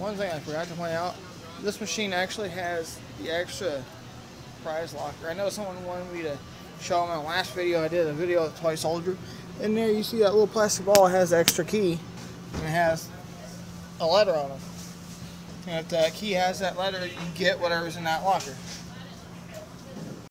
one thing I forgot to point out, this machine actually has the extra prize locker. I know someone wanted me to show them in the last video. I did a video of Toy Soldier. In there you see that little plastic ball has the extra key and it has a letter on it. And if that key has that letter, you get whatever's in that locker.